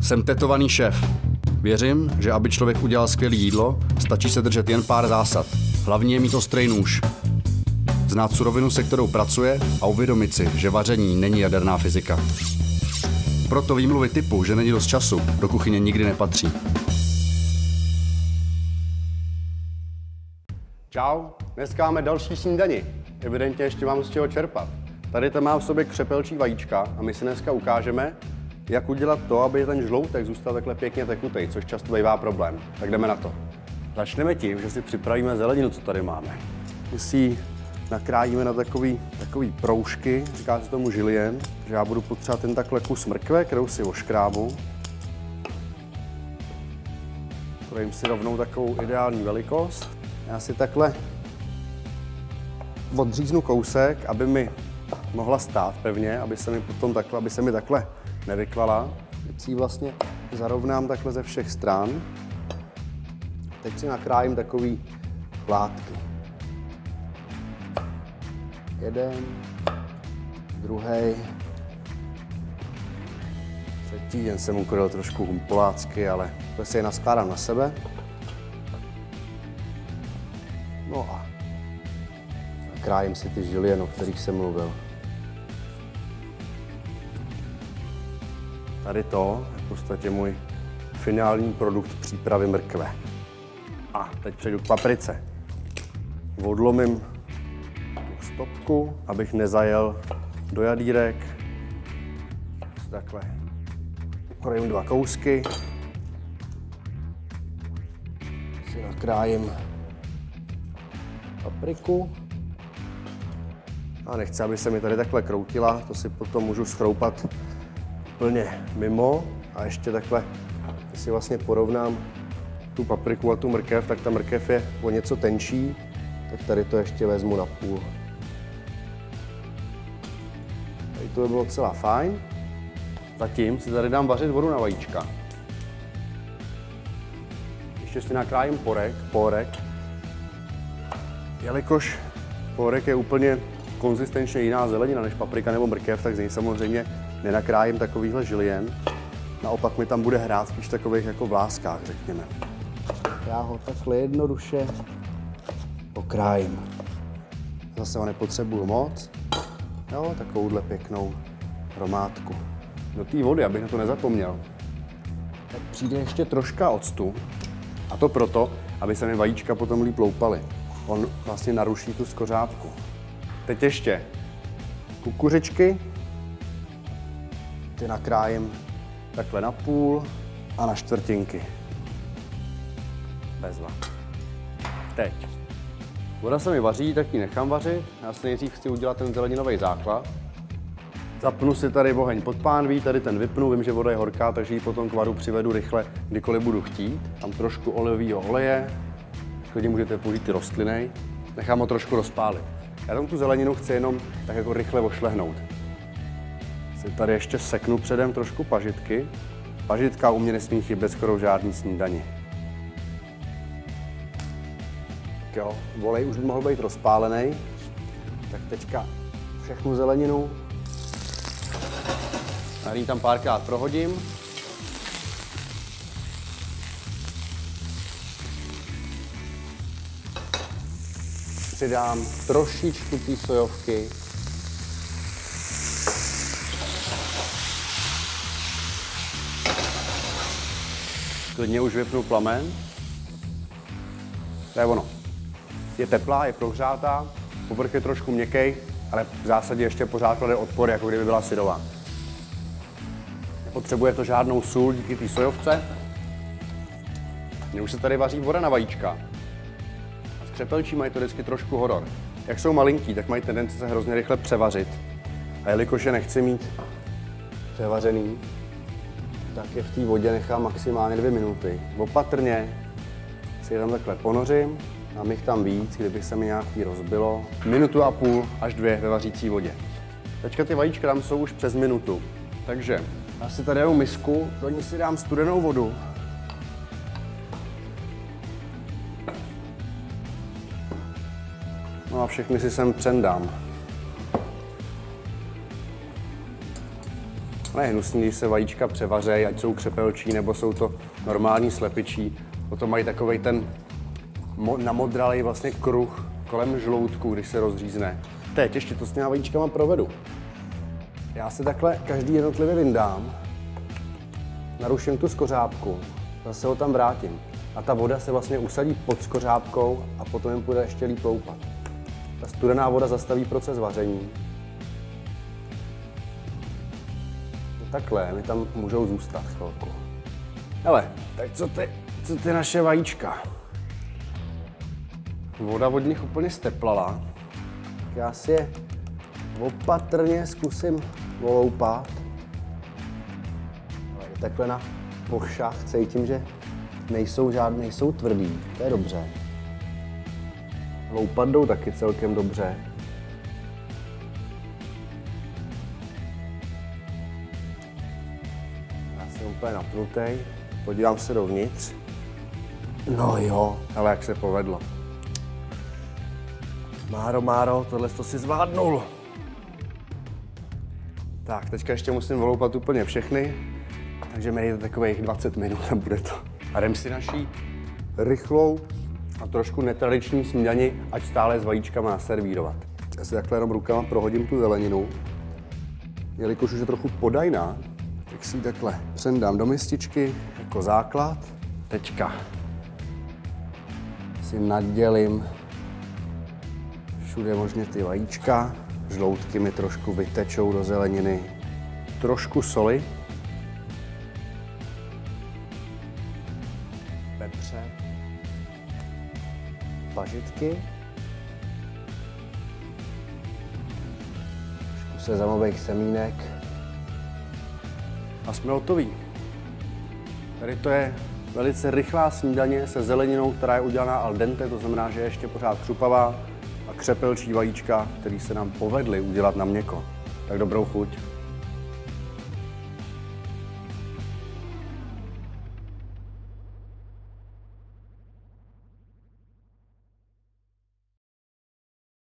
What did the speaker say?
Jsem tetovaný šéf. Věřím, že aby člověk udělal skvělé jídlo, stačí se držet jen pár zásad. Hlavně je mít ostrý nůž. Znát surovinu, se kterou pracuje a uvědomit si, že vaření není jaderná fyzika. Proto výmluvy typu, že není dost času, do kuchyně nikdy nepatří. Čau, dneska máme další snídani. Evidentně ještě mám z čeho čerpat. Tady to mám v sobě křepelčí vajíčka a my si dneska ukážeme, jak udělat to, aby ten žloutek zůstal takhle pěkně tekutý, což často bývá problém. Tak jdeme na to. Začneme tím, že si připravíme zeleninu, co tady máme. My si nakrájíme na takový, takový proužky, říká se tomu žilien, že já budu potřebovat ten takhle kus mrkve, kterou si oškrábu. Krojím si rovnou takovou ideální velikost. Já si takhle odříznu kousek, aby mi mohla stát pevně, aby se mi potom takhle, aby se mi takhle nevykvala. Teď si vlastně zarovnám takhle ze všech stran. Teď si nakrájím takový plátky. Jeden, druhý, třetí, jen jsem ukrojil trošku humpolácky, ale to si je naskládám na sebe. No a krájím si ty žilien, o kterých jsem mluvil. Tady to je v podstatě můj finální produkt přípravy mrkve. A teď přejdu k paprice. Odlomím tu stopku, abych nezajel do jadírek. Takhle ukrojím dva kousky. Si nakrájím papriku. A nechci, aby se mi tady takhle kroutila, to si potom můžu schroupat úplně mimo a ještě takhle si vlastně porovnám tu papriku a tu mrkev, tak ta mrkev je o něco tenčí, tak tady to ještě vezmu na půl. Tady to by bylo docela fajn. Zatím si tady dám vařit vodu na vajíčka. Ještě si nakrájím porek, porek. Jelikož porek je úplně konzistenčně jiná zelenina než paprika nebo mrkev, tak z něj samozřejmě nenakrájím takovýhle žilien. Naopak mi tam bude hrát spíš takových jako vláskách, řekněme. Já ho takhle jednoduše pokrájím. Zase ho nepotřebuju moc. Jo, takovouhle pěknou hromádku. Do té vody, abych na to nezapomněl, tak přijde ještě troška octu. A to proto, aby se mi vajíčka potom líp loupaly. On vlastně naruší tu skořápku. Teď ještě kukuřičky. Ty nakrájím takhle na půl a na čtvrtinky. Bezva. Teď. Voda se mi vaří, tak ji nechám vařit. Já si nejdřív chci udělat ten zeleninový základ. Zapnu si tady oheň pod pánví, tady ten vypnu, vím, že voda je horká, takže ji potom k varu přivedu rychle, kdykoliv budu chtít. Tam trošku olivového oleje, klidně můžete použít ty rostliny. Nechám ho trošku rozpálit. Já tam tu zeleninu chci jenom tak jako rychle ošlehnout. Si tady ještě seknu předem trošku pažitky. Pažitka u mě nesmí chybět skoro žádný snídani. Tak jo, volej už by mohl být rozpálený. Tak teďka všechnu zeleninu. Já tam párkrát prohodím. přidám trošičku té sojovky. Klidně už vypnu plamen. To je ono. Je teplá, je prohřátá, povrch je trošku měkký, ale v zásadě ještě pořád klade odpor, jako kdyby byla syrová. Nepotřebuje to žádnou sůl díky té sojovce. Mně už se tady vaří voda na vajíčka. Křepelčí mají to vždycky trošku horor. Jak jsou malinký, tak mají tendenci se hrozně rychle převařit. A jelikož je nechci mít převařený, tak je v té vodě nechám maximálně dvě minuty. Opatrně si je tam takhle ponořím, mám jich tam víc, kdyby se mi nějaký rozbilo. Minutu a půl až dvě ve vařící vodě. Teďka ty vajíčka tam jsou už přes minutu. Takže já si tady dám misku, do ní si dám studenou vodu, No a všechny si sem přendám. Ale je hnusný, když se vajíčka převařejí, ať jsou křepelčí nebo jsou to normální slepičí. Potom mají takový ten mo- namodralý vlastně kruh kolem žloutku, když se rozřízne. Teď ještě to s těma vajíčkama provedu. Já si takhle každý jednotlivě vyndám, naruším tu skořápku, zase ho tam vrátím. A ta voda se vlastně usadí pod skořápkou a potom jim půjde ještě líp loupat. Ta studená voda zastaví proces vaření. Takhle, mi tam můžou zůstat chvilku. Hele, tak co ty, co ty naše vajíčka? Voda od nich úplně steplala. Já si je opatrně zkusím voloupat. Ale takhle na pošach cítím, že nejsou žádné, nejsou tvrdý. To je dobře. Loupat jdou taky celkem dobře. Úplně napnutý. Podívám se dovnitř. No jo, ale jak se povedlo. Máro, Máro, tohle to si zvládnul. Tak, teďka ještě musím voloupat úplně všechny, takže mi dejte takových 20 minut a bude to. A jdem si naší rychlou a trošku netradiční snídani, ať stále s vajíčkama naservírovat. Já si takhle jenom rukama prohodím tu zeleninu. Jelikož už je trochu podajná, tak si ji takhle přendám do mističky jako základ. Teďka si nadělím všude možně ty vajíčka. Žloutky mi trošku vytečou do zeleniny. Trošku soli. Pepře. Pažitky. Trošku sezamových semínek. A jsme hotoví. Tady to je velice rychlá snídaně se zeleninou, která je udělaná al dente, to znamená, že je ještě pořád křupavá a křepelčí vajíčka, který se nám povedly udělat na měko. Tak dobrou chuť.